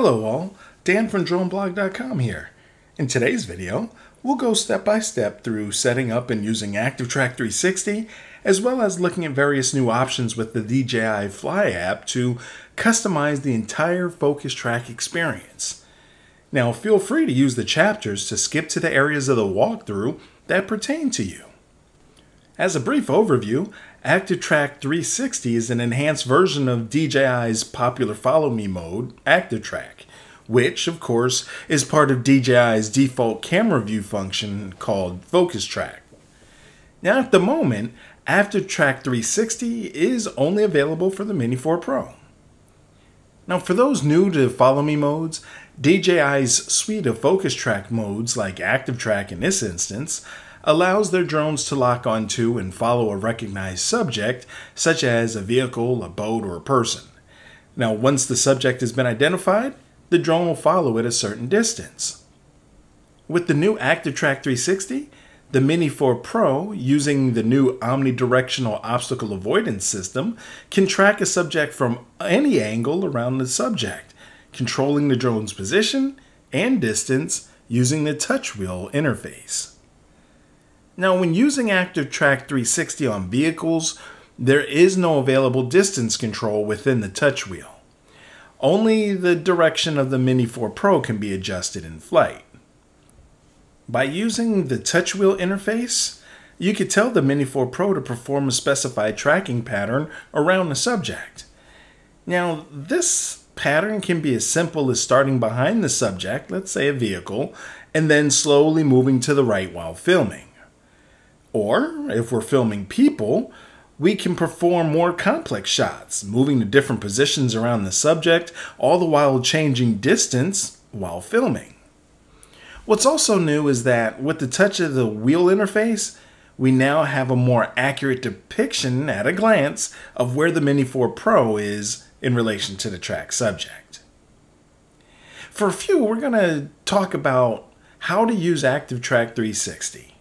Hello all, Dan from DroneBlog.com here. In today's video, we'll go step by step through setting up and using ActiveTrack 360, as well as looking at various new options with the DJI Fly app to customize the entire Focus Track experience. Now feel free to use the chapters to skip to the areas of the walkthrough that pertain to you. As a brief overview, ActiveTrack 360 is an enhanced version of DJI's popular Follow Me mode, ActiveTrack, which, of course, is part of DJI's default camera view function called Focus Track. Now, at the moment, ActiveTrack 360 is only available for the Mini 4 Pro. Now, for those new to Follow Me modes, DJI's suite of Focus Track modes, like ActiveTrack in this instance, allows their drones to lock onto and follow a recognized subject, such as a vehicle, a boat, or a person. Now, once the subject has been identified, the drone will follow it a certain distance. With the new ActiveTrack 360, the Mini 4 Pro, using the new omnidirectional obstacle avoidance system, can track a subject from any angle around the subject, controlling the drone's position and distance using the touch wheel interface. Now, when using ActiveTrack 360 on vehicles, there is no available distance control within the touch wheel. Only the direction of the Mini 4 Pro can be adjusted in flight. By using the touch wheel interface, you could tell the Mini 4 Pro to perform a specified tracking pattern around the subject. Now, this pattern can be as simple as starting behind the subject, let's say a vehicle, and then slowly moving to the right while filming. Or, if we're filming people, we can perform more complex shots, moving to different positions around the subject, all the while changing distance while filming. What's also new is that with the touch of the wheel interface, we now have a more accurate depiction at a glance of where the Mini 4 Pro is in relation to the track subject. For a few, we're going to talk about how to use ActiveTrack 360.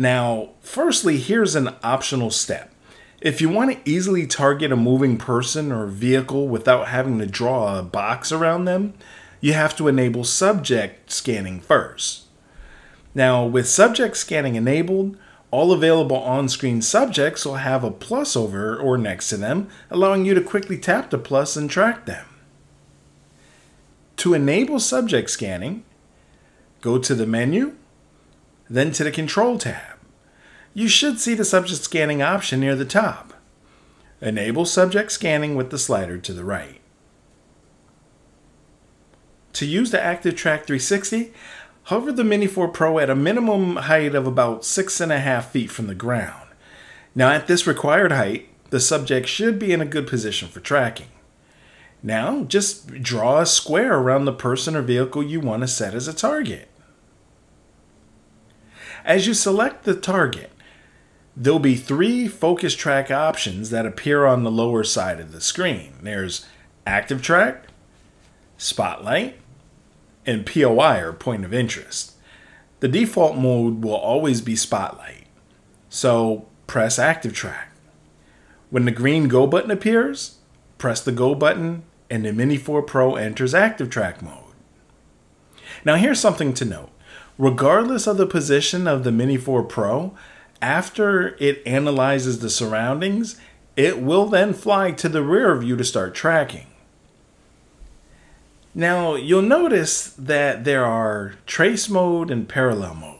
Now, firstly, here's an optional step. If you want to easily target a moving person or vehicle without having to draw a box around them, you have to enable subject scanning first. Now, with subject scanning enabled, all available on-screen subjects will have a plus over or next to them, allowing you to quickly tap the plus and track them. To enable subject scanning, go to the menu, then to the Control tab. You should see the subject scanning option near the top. Enable subject scanning with the slider to the right. To use the ActiveTrack 360, hover the Mini 4 Pro at a minimum height of about 6.5 feet from the ground. Now at this required height, the subject should be in a good position for tracking. Now, just draw a square around the person or vehicle you want to set as a target. As you select the target, there'll be three focus track options that appear on the lower side of the screen. There's Active Track, Spotlight, and POI or Point of Interest. The default mode will always be Spotlight, so press Active Track. When the green Go button appears, press the Go button and the Mini 4 Pro enters Active Track mode. Now here's something to note regardless of the position of the Mini 4 Pro, after it analyzes the surroundings, it will then fly to the rear view to start tracking. Now, you'll notice that there are trace mode and parallel mode.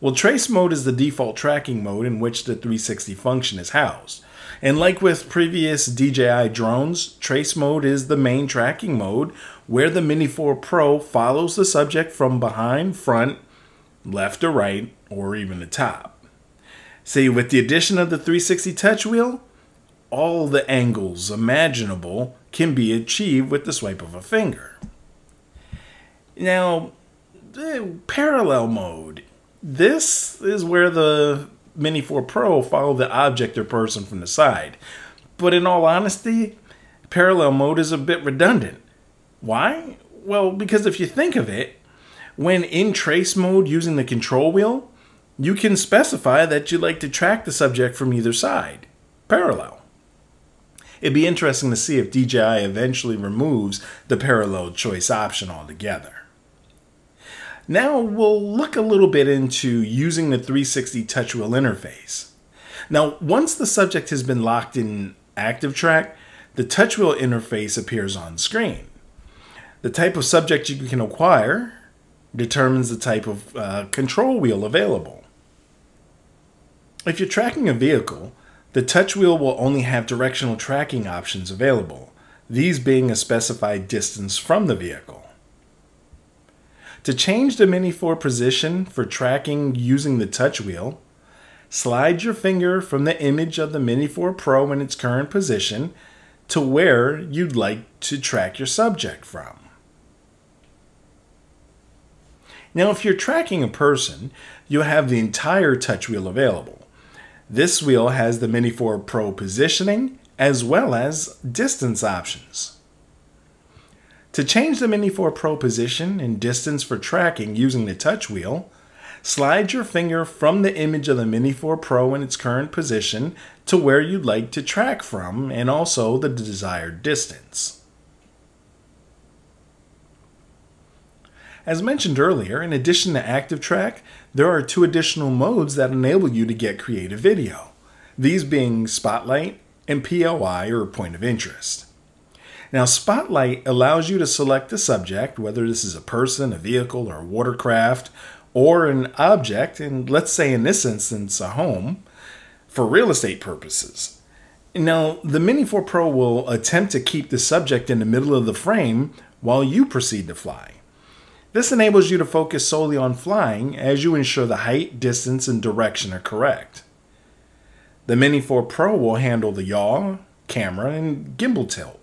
Well, trace mode is the default tracking mode in which the 360 function is housed. And like with previous DJI drones, trace mode is the main tracking mode where the Mini 4 Pro follows the subject from behind, front, left or right, or even the top. See, with the addition of the 360 touch wheel, all the angles imaginable can be achieved with the swipe of a finger. Now, parallel mode. This is where the Mini 4 Pro follow the object or person from the side. But in all honesty, parallel mode is a bit redundant. Why? Well, because if you think of it, when in trace mode using the control wheel, you can specify that you'd like to track the subject from either side, parallel. It'd be interesting to see if DJI eventually removes the parallel choice option altogether. Now we'll look a little bit into using the 360 touch wheel interface. Now, once the subject has been locked in active track, the touch wheel interface appears on screen. The type of subject you can acquire determines the type of uh, control wheel available. If you're tracking a vehicle, the touch wheel will only have directional tracking options available, these being a specified distance from the vehicle. To change the Mini 4 position for tracking using the touch wheel, slide your finger from the image of the Mini 4 Pro in its current position to where you'd like to track your subject from. Now, if you're tracking a person, you'll have the entire touch wheel available. This wheel has the Mini 4 Pro positioning as well as distance options. To change the Mini 4 Pro position and distance for tracking using the touch wheel, slide your finger from the image of the Mini 4 Pro in its current position to where you'd like to track from and also the desired distance. As mentioned earlier, in addition to Active Track, there are two additional modes that enable you to get creative video, these being Spotlight and POI or Point of Interest. Now, Spotlight allows you to select a subject, whether this is a person, a vehicle, or a watercraft, or an object, and let's say in this instance, a home, for real estate purposes. Now, the Mini 4 Pro will attempt to keep the subject in the middle of the frame while you proceed to fly. This enables you to focus solely on flying as you ensure the height, distance, and direction are correct. The Mini 4 Pro will handle the yaw, camera, and gimbal tilt.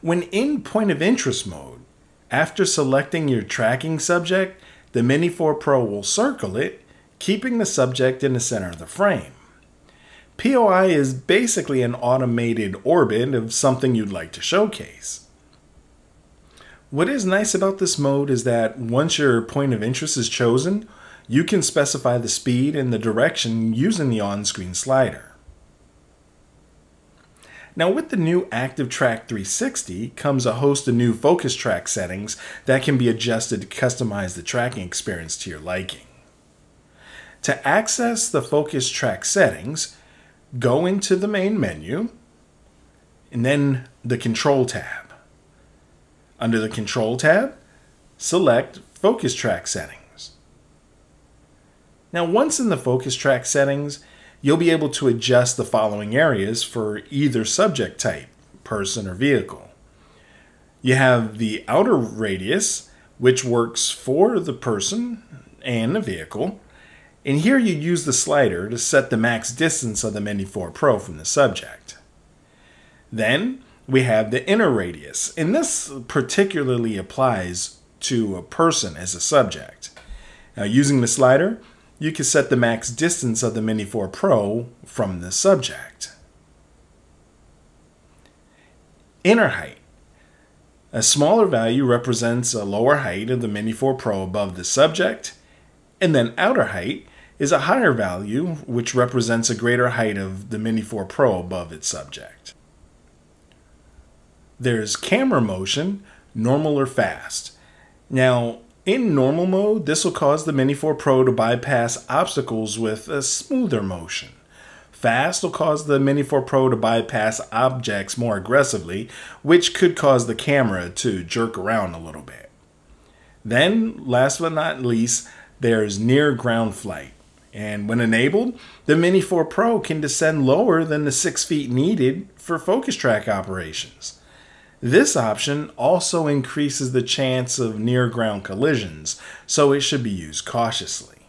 When in point of interest mode, after selecting your tracking subject, the Mini 4 Pro will circle it, keeping the subject in the center of the frame. POI is basically an automated orbit of something you'd like to showcase. What is nice about this mode is that once your point of interest is chosen, you can specify the speed and the direction using the on-screen slider. Now, with the new Active Track 360 comes a host of new focus track settings that can be adjusted to customize the tracking experience to your liking. To access the focus track settings, go into the main menu and then the Control tab. Under the Control tab, select Focus Track Settings. Now, once in the Focus Track settings, you'll be able to adjust the following areas for either subject type, person or vehicle. You have the outer radius, which works for the person and the vehicle. And here you use the slider to set the max distance of the Mini 4 Pro from the subject. Then we have the inner radius, and this particularly applies to a person as a subject. Now, using the slider, you can set the max distance of the Mini 4 Pro from the subject. Inner height. A smaller value represents a lower height of the Mini 4 Pro above the subject, and then outer height is a higher value which represents a greater height of the Mini 4 Pro above its subject. There's camera motion, normal or fast. Now, in normal mode, this will cause the Mini 4 Pro to bypass obstacles with a smoother motion. Fast will cause the Mini 4 Pro to bypass objects more aggressively, which could cause the camera to jerk around a little bit. Then, last but not least, there's near ground flight. And when enabled, the Mini 4 Pro can descend lower than the 6 feet needed for focus track operations. This option also increases the chance of near ground collisions, so it should be used cautiously.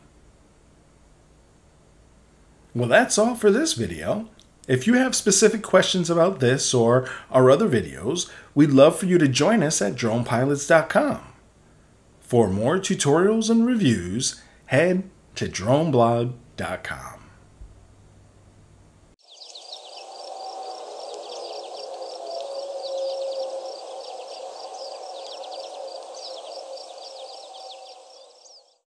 Well, that's all for this video. If you have specific questions about this or our other videos, we'd love for you to join us at dronepilots.com. For more tutorials and reviews, head to droneblog.com.